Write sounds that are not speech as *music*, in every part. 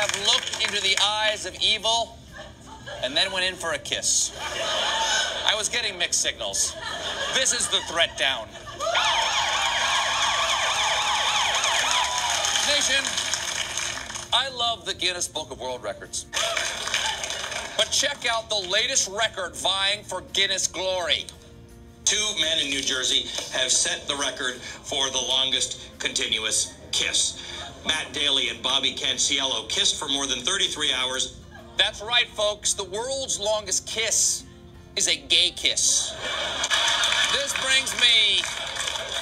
have looked into the eyes of evil and then went in for a kiss. I was getting mixed signals. This is the threat down. Nation, I love the Guinness Book of World Records. But check out the latest record vying for Guinness glory. Two men in New Jersey have set the record for the longest continuous kiss. Matt Daley and Bobby Canciello kissed for more than 33 hours. That's right, folks. The world's longest kiss is a gay kiss. This brings me,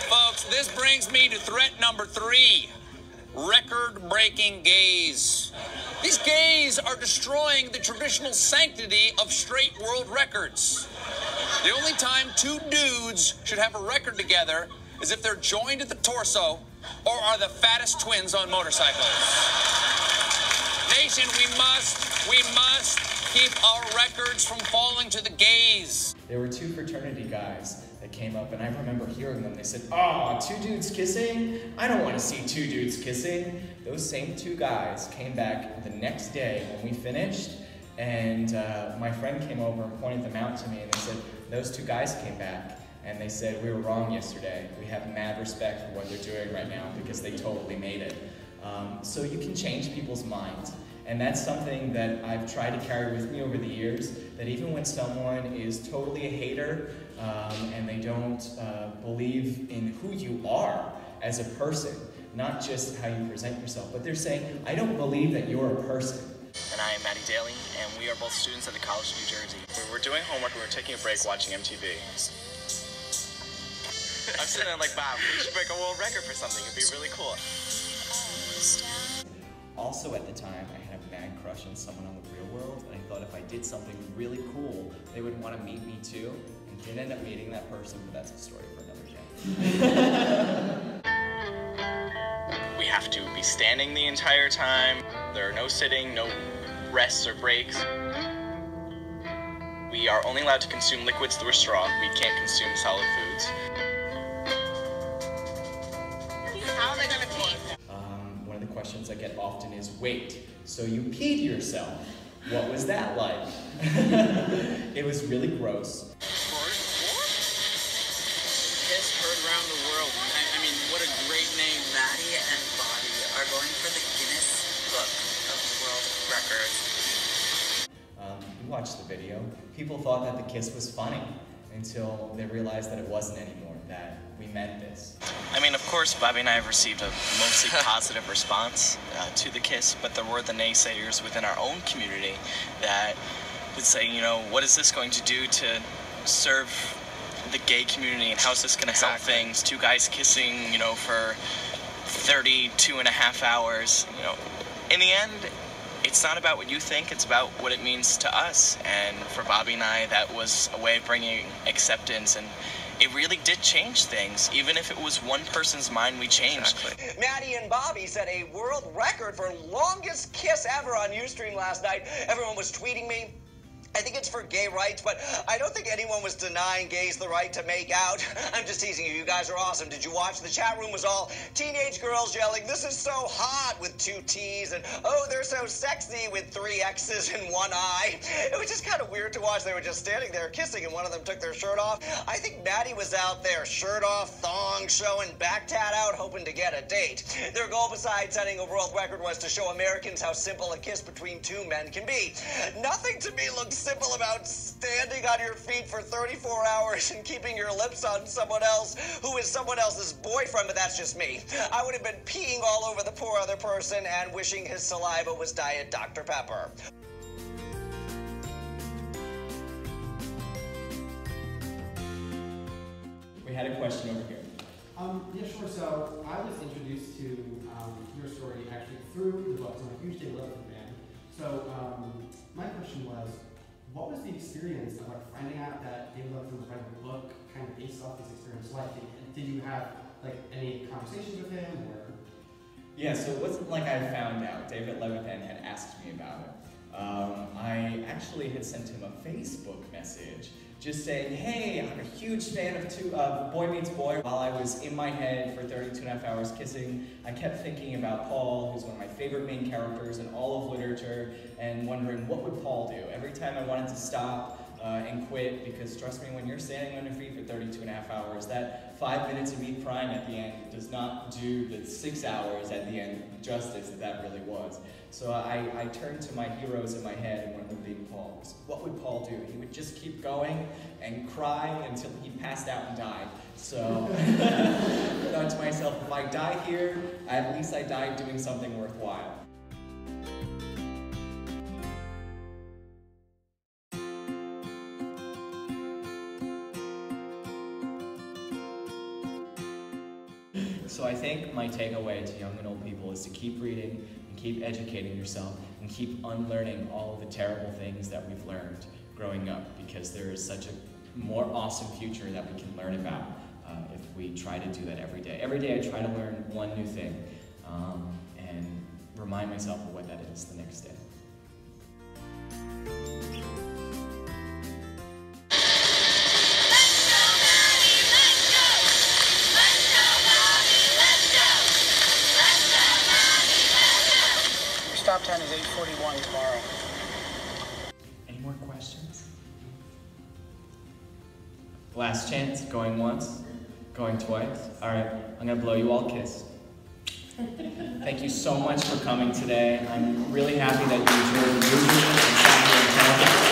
folks, this brings me to threat number three record breaking gays. These gays are destroying the traditional sanctity of straight world records. The only time two dudes should have a record together is if they're joined at the torso or are the fattest twins on motorcycles. Nation, we must, we must keep our records from falling to the gays. There were two fraternity guys that came up, and I remember hearing them. They said, Oh, two dudes kissing? I don't want to see two dudes kissing. Those same two guys came back the next day when we finished, and uh, my friend came over and pointed them out to me, and they said, Those two guys came back, and they said, We were wrong yesterday. We have mad respect for what they're doing right now because they totally made it. Um, so you can change people's minds. And that's something that I've tried to carry with me over the years, that even when someone is totally a hater um, and they don't uh, believe in who you are as a person, not just how you present yourself, but they're saying, I don't believe that you're a person. And I am Matty Daley, and we are both students at the College of New Jersey. We were doing homework, we were taking a break watching MTV. I'm sitting there like, wow, we should break a world record for something. It'd be really cool. Also at the time, I had a mad crush on someone on the real world, and I thought if I did something really cool, they would want to meet me too. And didn't end up meeting that person, but that's a story for another day. *laughs* We have to be standing the entire time. There are no sitting, no rests or breaks. We are only allowed to consume liquids through a straw. We can't consume solid foods. Questions I get often is, wait, so you peed yourself? What was that like? *laughs* it was really gross. Kiss heard around the world. I, I mean, what a great name. Matty and Bobby are going for the Guinness Book of World Records. Um, you watched the video. People thought that the kiss was funny until they realized that it wasn't anymore, that we meant this. I mean, of course, Bobby and I have received a mostly *laughs* positive response uh, to the kiss, but there were the naysayers within our own community that would say, you know, what is this going to do to serve the gay community and how is this going to help things? Two guys kissing, you know, for 32 and a half hours. You know, in the end, it's not about what you think, it's about what it means to us. And for Bobby and I, that was a way of bringing acceptance and it really did change things. Even if it was one person's mind, we changed. Matty and Bobby set a world record for longest kiss ever on Ustream last night. Everyone was tweeting me. I think it's for gay rights, but I don't think anyone was denying gays the right to make out. *laughs* I'm just teasing you. You guys are awesome. Did you watch? The chat room was all teenage girls yelling, This is so hot with two T's, and oh, they're so sexy with three X's and one I. It was just kind of weird to watch. They were just standing there kissing, and one of them took their shirt off. I think Matty was out there, shirt off, thong showing, back tat out, hoping to get a date. Their goal, besides setting a world record, was to show Americans how simple a kiss between two men can be. Nothing to me looks simple about standing on your feet for 34 *laughs* hours and keeping your lips on someone else who is someone else's boyfriend, but that's just me. I would have been peeing all over the poor other person and wishing his saliva was Diet Dr. Pepper. We had a question over here. Um, yeah, sure. So I was introduced to um, your story actually through the book. I'm a huge Dave Levithan fan. So um, my question was, what was the experience of like finding out that David Levithan was writing a book kind of based off this experience like? Did, did you have like any conversations with him or? Yeah, so it wasn't like I found out. David Levithan had asked me about it. Um, I actually had sent him a Facebook message just saying, hey, I'm a huge fan of two, uh, Boy Meets Boy. While I was in my head for 32 and a half hours kissing, I kept thinking about Paul, who's one of my favorite main characters in all of literature, and wondering what would Paul do? Every time I wanted to stop, uh, and quit because trust me, when you're standing on your feet for 32 and a half hours, that five minutes of me crying at the end does not do the six hours at the end justice that that really was. So I, I turned to my heroes in my head, and one of them being Paul. What would Paul do? He would just keep going and cry until he passed out and died. So I *laughs* thought to myself, if I die here, at least I died doing something worthwhile. So I think my takeaway to young and old people is to keep reading and keep educating yourself and keep unlearning all the terrible things that we've learned growing up because there is such a more awesome future that we can learn about uh, if we try to do that every day. Every day I try to learn one new thing um, and remind myself of what that is the next day. 8:41 tomorrow. Any more questions? Last chance, going once, going twice. All right, I'm gonna blow you all a kiss. Thank you so much for coming today. I'm really happy that you enjoyed the movie and